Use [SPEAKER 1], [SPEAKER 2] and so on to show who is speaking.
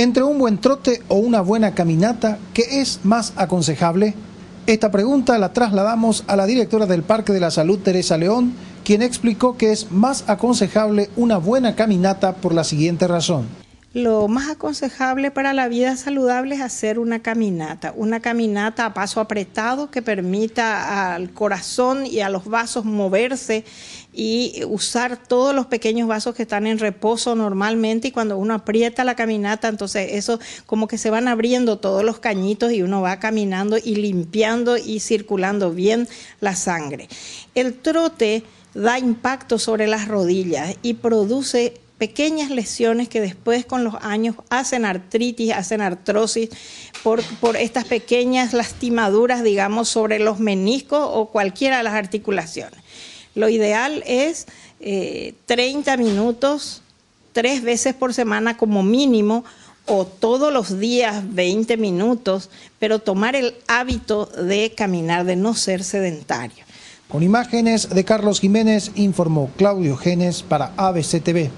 [SPEAKER 1] Entre un buen trote o una buena caminata, ¿qué es más aconsejable? Esta pregunta la trasladamos a la directora del Parque de la Salud, Teresa León, quien explicó que es más aconsejable una buena caminata por la siguiente razón.
[SPEAKER 2] Lo más aconsejable para la vida saludable es hacer una caminata, una caminata a paso apretado que permita al corazón y a los vasos moverse y usar todos los pequeños vasos que están en reposo normalmente y cuando uno aprieta la caminata, entonces eso como que se van abriendo todos los cañitos y uno va caminando y limpiando y circulando bien la sangre. El trote da impacto sobre las rodillas y produce pequeñas lesiones que después con los años hacen artritis, hacen artrosis por, por estas pequeñas lastimaduras, digamos, sobre los meniscos o cualquiera de las articulaciones. Lo ideal es 30 eh, minutos, tres veces por semana como mínimo, o todos los días 20 minutos, pero tomar el hábito de caminar, de no ser sedentario.
[SPEAKER 1] Con imágenes de Carlos Jiménez, informó Claudio Genes para ABC TV.